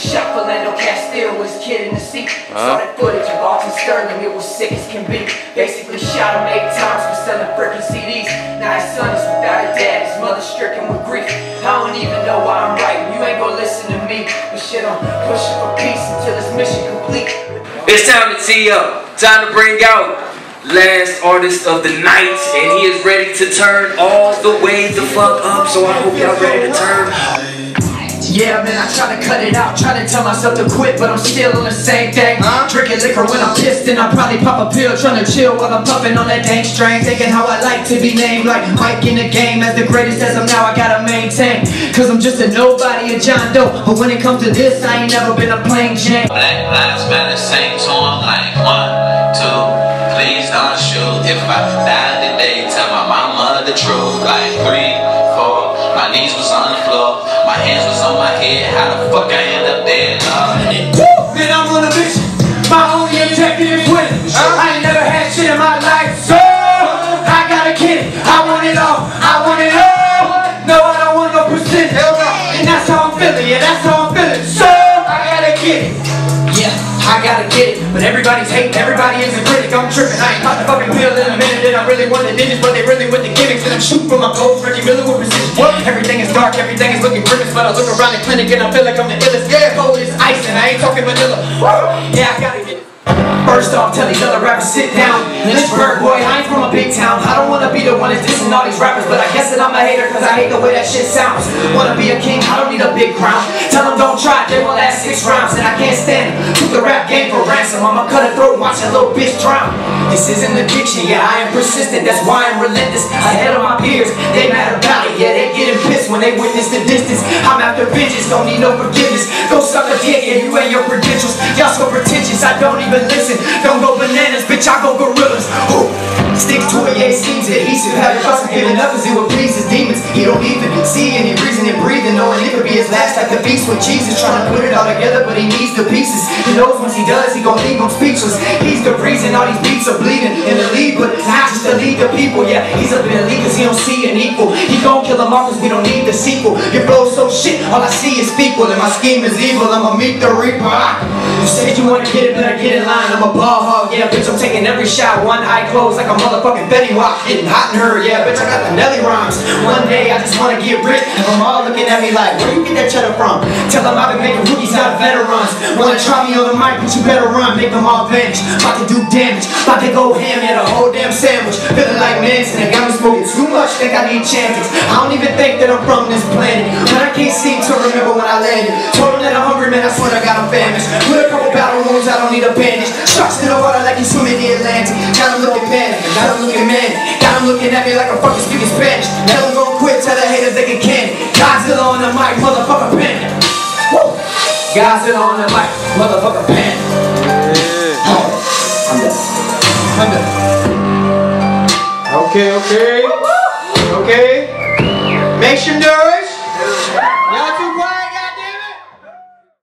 shot Philando Castile his kid in the seat. Saw that footage of Alton Sterling, it was sick as can be. Basically shot him eight times for selling freaking CDs. Now his son is without a dad, his mother stricken with grief. I don't even know why I'm writing, you ain't gonna listen to me. But shit, I'm pushing for peace until this mission complete. It's time to tee up. Time to bring out last artist of the night, and he is ready to turn all the way the fuck up. So I hope y'all ready to turn. Yeah, man, I try to cut it out, try to tell myself to quit, but I'm still on the same thing. Drinking liquor when I'm pissed, and I probably pop a pill, trying to chill while I'm puffing on that dank strain. Thinking how I like to be named, like Mike in the game, as the greatest as I'm now, I gotta maintain. Cause I'm just a nobody, a John Doe, but when it comes to this, I ain't never been a plain Jane. Black lives matter, same song like one, two. Please don't shoot. If I die today, tell my mama the truth. Like three, four. My knees was on the floor, my hands was on my head. How the fuck I end up dead? Lord? Then I'm on a mission. My only objective is winning. I ain't never had shit in my life, so I gotta get it. I want it all. I want it all. No, I don't want no percentage. And that's how I'm feeling. Yeah, that's how I'm feeling. So I gotta get it. Yeah, I gotta get it. But everybody's hating. Everybody is a critic. I'm tripping. I ain't popped the fucking pill in a minute. And I really want the digits, but they really with the. And shooting for my goals. Reggie Miller with precision. Everything is dark. Everything is looking grimace. But I look around the clinic and I feel like I'm the illest. Yeah, cold is ice and I ain't talking vanilla. Yeah, I gotta get it. First off, tell these other rappers sit down. Lynchburg boy, I ain't from a big town. I don't wanna be the one that's dissing all these rappers, but I guess that I'm a hater cause I hate the way that shit sounds. Wanna be a king, I don't need a big crown. Tell them don't try, they will last six rounds, and I can't stand it. Took the rap game for ransom. I'ma cut a throat, watch a little bitch drown. This isn't addiction, yeah, I am persistent. That's why I'm relentless. Ahead of my peers, they mad about it, yeah, they getting pissed when they witness the distance. I'm after vengeance, don't need no forgiveness. Go suck a dick, yeah, you ain't your credentials. Y'all so pretentious, I don't even listen. Don't go bananas, bitch, I go gorillas. Ooh. Stick to it, yeah, it seems adhesive. Have your thoughts giving up as it would please his demons. He don't even see any could be his last like the beast with Jesus. Trying to put it all together, but he needs the pieces. He knows once he does, he gon' leave him speechless. He's the reason all these beats are bleeding in the lead, but not just to lead the people. Yeah, he's up in the league cause he don't see an equal. He gon' kill them all cause we don't need the sequel. Your flow's so shit, all I see is people And my scheme is evil, I'ma meet the reaper. You said you wanna get it, better get in line. I'm a ball hog, yeah, bitch, I'm taking every shot. One eye closed like a motherfucking Fetty Wap. Getting hot in her, yeah, bitch, I got the Nelly rhymes. One day I just wanna get rich, and all looking at me like, where you get that cheddar from? Tell them I've been making rookies out of veterans. Wanna try me on the mic, but you better run, make them all vanish. About to do damage, about to go ham, yeah, a whole damn sandwich. Feeling like Manson, and got me smoking too much, think I need champions. I don't even think that I'm from this planet, but I can't seem to remember when I landed. Told them that I'm hungry, man, I swear I got them famished. With a couple battle wounds, I don't need a bandage. Shots to the Godzilla on the mic, motherfucker panic. Woo! Godzilla on the mic, motherfucker panic. I'm done. I'm done. Okay, okay. Okay. Make some noise.